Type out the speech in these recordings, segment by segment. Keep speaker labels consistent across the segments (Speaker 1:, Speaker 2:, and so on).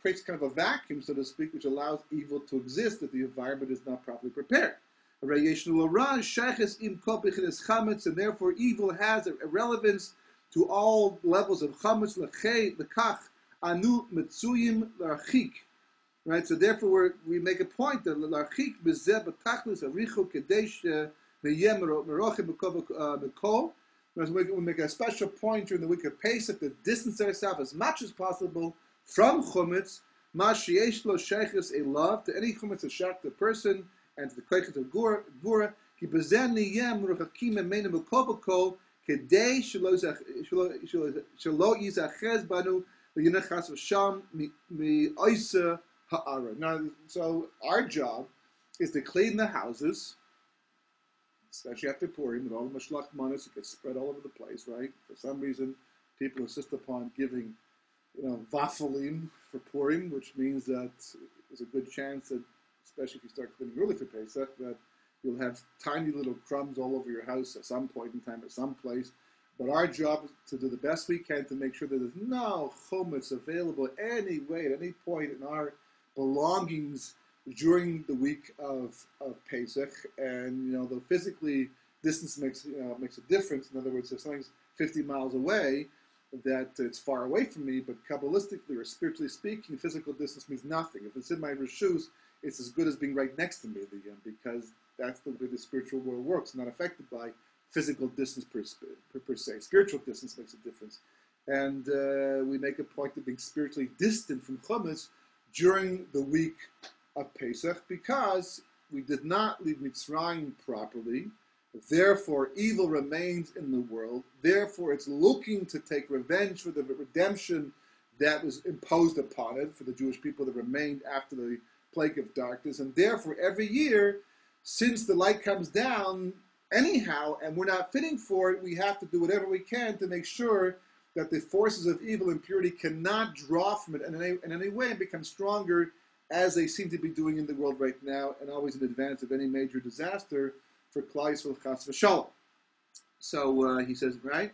Speaker 1: creates kind of a vacuum, so to speak, which allows evil to exist if the environment is not properly prepared. And therefore, evil has a relevance to all levels of chametz, lekach, anu, mitzuyim, larchik. Right, so therefore we make a point that larchik bezeh betachlis arichu kadesh v'yem merochim mekol. Uh, we make a special point during the week of Pesach to distance ourselves as much as possible from chumetz, ma sheyesh lo sheiches a love to any chumetz a shach the person and to the koichet of gvura ki bezen niyem ruchakim emenu mekol v'kol kedei shelo yizachez banu v'yinachas v'sham mi oisa ha'ara. Now, so our job is to clean the houses, especially after Purim, with all the mishloach manos that gets spread all over the place, right? For some reason, people insist upon giving, Uh, you know, vafalim for Purim, which means that there's a good chance that, especially if you start cleaning early for Pesach, that you'll have tiny little crumbs all over your house at some point in time, at some place. But our job is to do the best we can to make sure that there's no chumetz available any way at any point in our belongings during the week of, of Pesach, and you know the physically distance makes you know, makes a difference. In other words, if something's 50 miles away, that it's far away from me, but kabbalistically or spiritually speaking, physical distance means nothing. If it's in my shoes, it's as good as being right next to me again, because that's the way the spiritual world works, not affected by physical distance per, per, per se. Spiritual distance makes a difference. And uh, we make a point of being spiritually distant from Chumash during the week of Pesach because we did not leave Mitzrayim properly. Therefore, evil remains in the world. Therefore, it's looking to take revenge for the redemption that was imposed upon it for the Jewish people that remained after the plague of darkness. And therefore, every year, since the light comes down anyhow, and we're not fitting for it, we have to do whatever we can to make sure that the forces of evil and purity cannot draw from it in any, in any way and become stronger as they seem to be doing in the world right now, and always in advance of any major disaster for Klal Yisrael Chas. So uh, he says, right?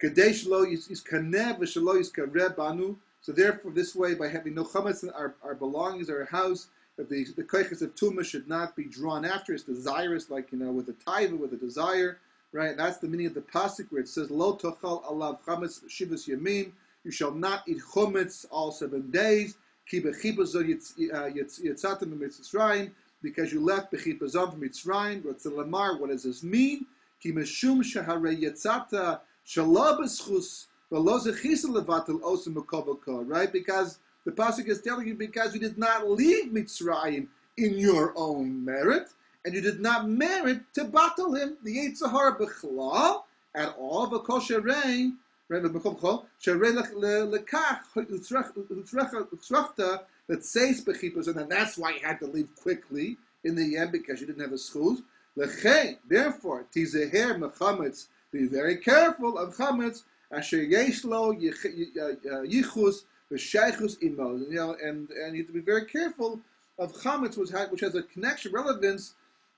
Speaker 1: Kadesh lo yiskaneh v'shalo yiskareh banu. So therefore, this way, by having no chametz in our, our belongings, our house, that the the koiches of tumah should not be drawn after. It's desirous, like you know, with a taiva, with a desire right? That's the meaning of the pasuk where it says, "Lo tochal alav chametz shivas yamim." You shall not eat chametz all seven days. Ki bechipazon uh, yitzatim mitzrayim, because you left bechipazon from Mitzrayim. Lamar, what does this mean? Ki meshum b'schus v'lo zechisa Right? Because the pasuk is telling you because you did not leave Mitzrayim in your own merit and you did not merit to battle him, the Yitzhahar B'chlal, at all, v'kol sherei, that says bechipos, and then that's why you had to leave quickly in the end because you didn't have a schools. Therefore, tizeher mechametz, be very careful of chametz. Asher yeshlo yichus v'sheichus imo. You know, and and you have to be very careful of chametz, which has, a connection, relevance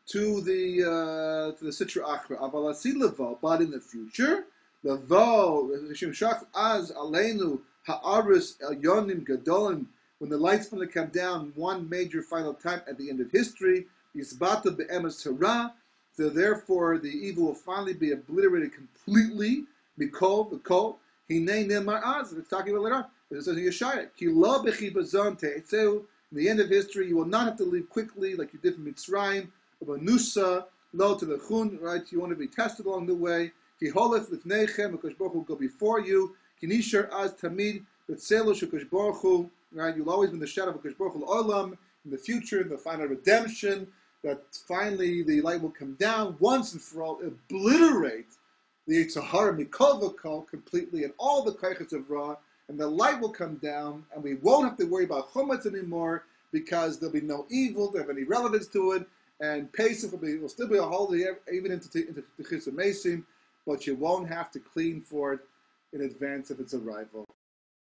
Speaker 1: to the uh, to the Sitra Achra. But in the future, levo shimshach az aleinu ha'aris yonim gadolim. When the light's to come down one major final time at the end of history, yisbata be'emes Torah. So therefore, the evil will finally be obliterated completely. Mikol, mikol. Hinei nemar az. It's talking about later on. It says in Yeshaya, ki lo bechibazon te'etzeu. In the end of history, you will not have to leave quickly like you did from Mitzrayim of a nusa, lo to the chun, right? You want to be tested along the way. Ki holef lifnechem, Akash Baruch will go before you. Ki nishar az tamid, betzelu shakash Baruch Hu, right? You'll always be in the shadow of Akash Baruch Hu olam, in the future, in the final redemption, that finally the light will come down once and for all, obliterate the Yetzer Hara Mikol completely and all the Kaichas of Ra, and the light will come down, and we won't have to worry about Chometz anymore because there'll be no evil, there have any relevance to it, and Pesach will, be, will still be a holiday even into, into the Chis but you won't have to clean for it in advance of its arrival.